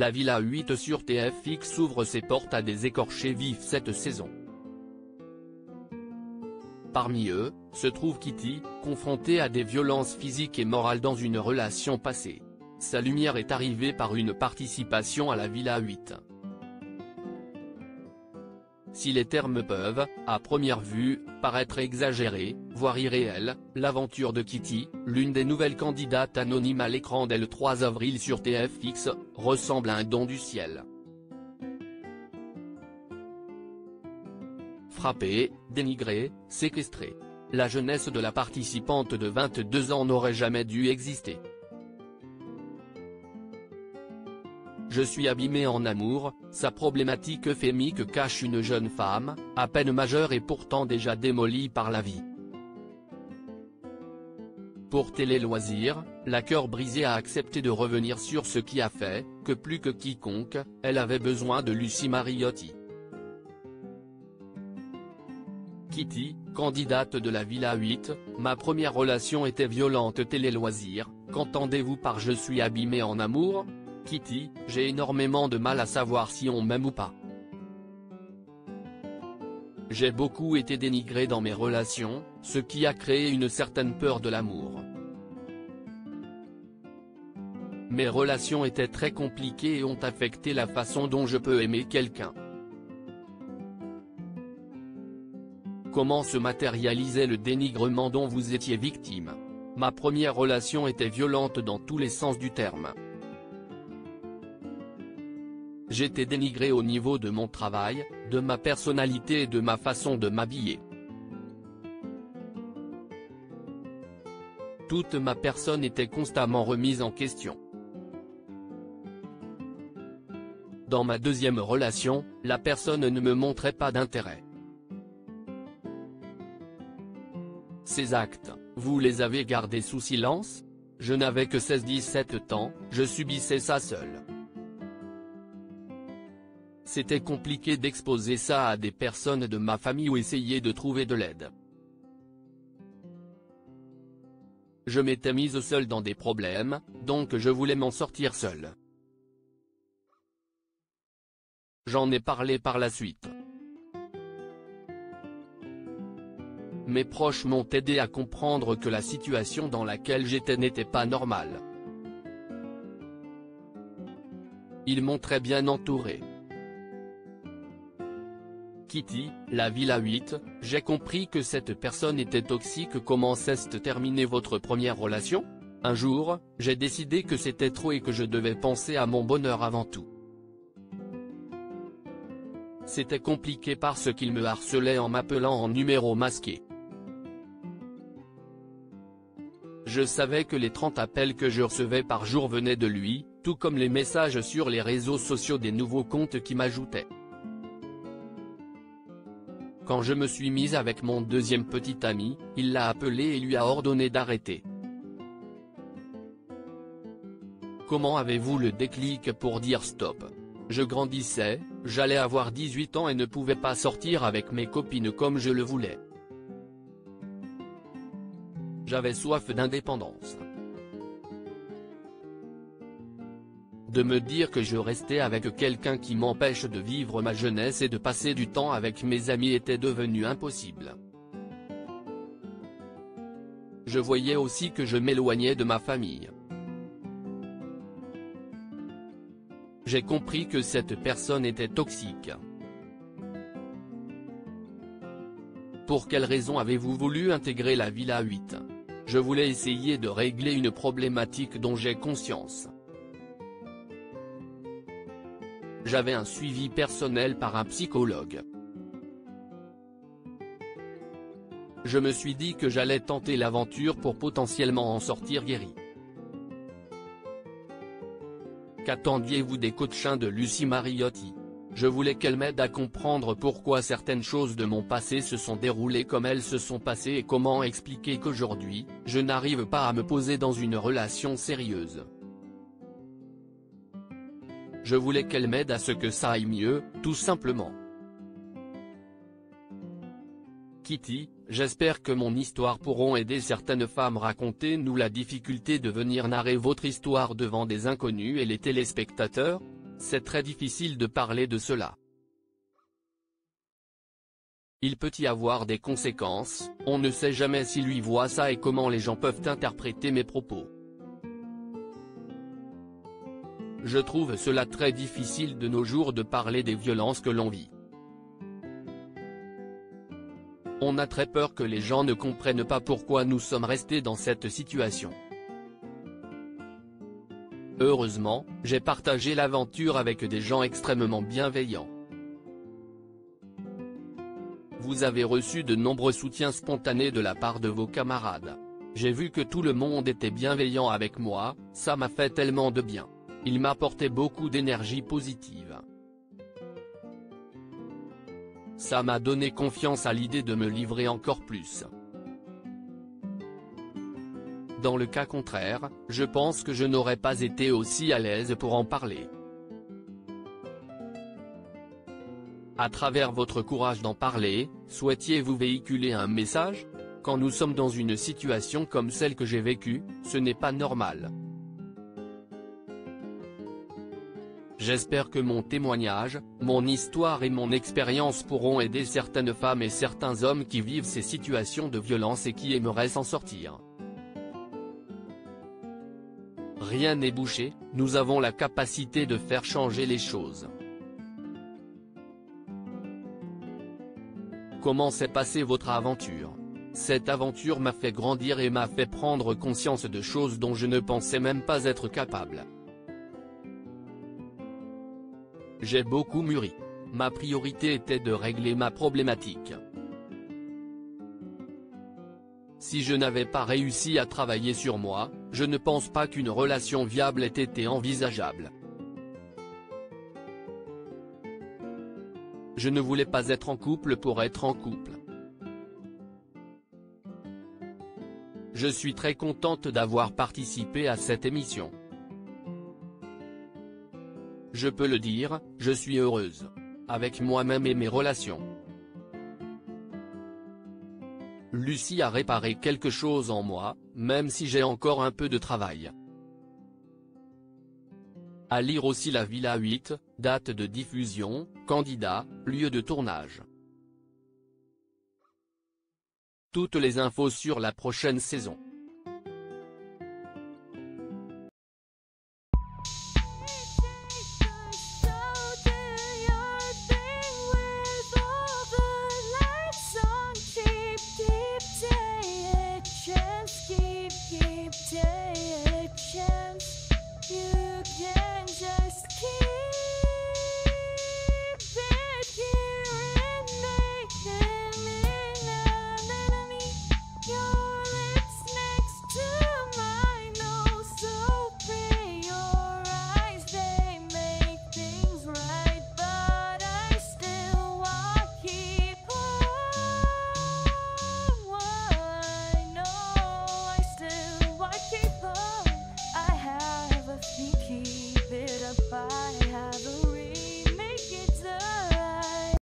la Villa 8 sur TFX ouvre ses portes à des écorchés vifs cette saison. Parmi eux, se trouve Kitty, confrontée à des violences physiques et morales dans une relation passée. Sa lumière est arrivée par une participation à la Villa 8. Si les termes peuvent, à première vue, paraître exagérés, voire irréels, l'aventure de Kitty, l'une des nouvelles candidates anonymes à l'écran dès le 3 avril sur TFX, ressemble à un don du ciel. Frappée, dénigrée, séquestrée. La jeunesse de la participante de 22 ans n'aurait jamais dû exister. Je suis abîmé en amour, sa problématique euphémique cache une jeune femme, à peine majeure et pourtant déjà démolie par la vie. Pour Télé Loisirs, la cœur brisée a accepté de revenir sur ce qui a fait, que plus que quiconque, elle avait besoin de Lucie Mariotti. Kitty, candidate de la Villa 8, ma première relation était violente Télé Loisirs, qu'entendez-vous par je suis abîmé en amour Kitty, j'ai énormément de mal à savoir si on m'aime ou pas. J'ai beaucoup été dénigré dans mes relations, ce qui a créé une certaine peur de l'amour. Mes relations étaient très compliquées et ont affecté la façon dont je peux aimer quelqu'un. Comment se matérialisait le dénigrement dont vous étiez victime? Ma première relation était violente dans tous les sens du terme. J'étais dénigré au niveau de mon travail, de ma personnalité et de ma façon de m'habiller. Toute ma personne était constamment remise en question. Dans ma deuxième relation, la personne ne me montrait pas d'intérêt. Ces actes, vous les avez gardés sous silence? Je n'avais que 16-17 ans, je subissais ça seul. C'était compliqué d'exposer ça à des personnes de ma famille ou essayer de trouver de l'aide. Je m'étais mise seule dans des problèmes, donc je voulais m'en sortir seule. J'en ai parlé par la suite. Mes proches m'ont aidé à comprendre que la situation dans laquelle j'étais n'était pas normale. Ils m'ont très bien entouré. Kitty, la Villa 8, j'ai compris que cette personne était toxique comment s'est terminée votre première relation? Un jour, j'ai décidé que c'était trop et que je devais penser à mon bonheur avant tout. C'était compliqué parce qu'il me harcelait en m'appelant en numéro masqué. Je savais que les 30 appels que je recevais par jour venaient de lui, tout comme les messages sur les réseaux sociaux des nouveaux comptes qui m'ajoutaient. Quand je me suis mise avec mon deuxième petit ami, il l'a appelé et lui a ordonné d'arrêter. Comment avez-vous le déclic pour dire stop? Je grandissais, j'allais avoir 18 ans et ne pouvais pas sortir avec mes copines comme je le voulais. J'avais soif d'indépendance. De me dire que je restais avec quelqu'un qui m'empêche de vivre ma jeunesse et de passer du temps avec mes amis était devenu impossible. Je voyais aussi que je m'éloignais de ma famille. J'ai compris que cette personne était toxique. Pour quelle raison avez-vous voulu intégrer la Villa 8 Je voulais essayer de régler une problématique dont j'ai conscience. J'avais un suivi personnel par un psychologue. Je me suis dit que j'allais tenter l'aventure pour potentiellement en sortir guéri. Qu'attendiez-vous des coachins de Lucie Mariotti? Je voulais qu'elle m'aide à comprendre pourquoi certaines choses de mon passé se sont déroulées comme elles se sont passées et comment expliquer qu'aujourd'hui, je n'arrive pas à me poser dans une relation sérieuse. Je voulais qu'elle m'aide à ce que ça aille mieux, tout simplement. Kitty, j'espère que mon histoire pourront aider certaines femmes racontez-nous la difficulté de venir narrer votre histoire devant des inconnus et les téléspectateurs C'est très difficile de parler de cela. Il peut y avoir des conséquences, on ne sait jamais si lui voit ça et comment les gens peuvent interpréter mes propos. Je trouve cela très difficile de nos jours de parler des violences que l'on vit. On a très peur que les gens ne comprennent pas pourquoi nous sommes restés dans cette situation. Heureusement, j'ai partagé l'aventure avec des gens extrêmement bienveillants. Vous avez reçu de nombreux soutiens spontanés de la part de vos camarades. J'ai vu que tout le monde était bienveillant avec moi, ça m'a fait tellement de bien. Il m'apportait beaucoup d'énergie positive. Ça m'a donné confiance à l'idée de me livrer encore plus. Dans le cas contraire, je pense que je n'aurais pas été aussi à l'aise pour en parler. À travers votre courage d'en parler, souhaitiez-vous véhiculer un message? Quand nous sommes dans une situation comme celle que j'ai vécue, ce n'est pas normal. J'espère que mon témoignage, mon histoire et mon expérience pourront aider certaines femmes et certains hommes qui vivent ces situations de violence et qui aimeraient s'en sortir. Rien n'est bouché, nous avons la capacité de faire changer les choses. Comment s'est passée votre aventure? Cette aventure m'a fait grandir et m'a fait prendre conscience de choses dont je ne pensais même pas être capable. J'ai beaucoup mûri. Ma priorité était de régler ma problématique. Si je n'avais pas réussi à travailler sur moi, je ne pense pas qu'une relation viable ait été envisageable. Je ne voulais pas être en couple pour être en couple. Je suis très contente d'avoir participé à cette émission. Je peux le dire, je suis heureuse. Avec moi-même et mes relations. Lucie a réparé quelque chose en moi, même si j'ai encore un peu de travail. À lire aussi la Villa 8, date de diffusion, candidat, lieu de tournage. Toutes les infos sur la prochaine saison.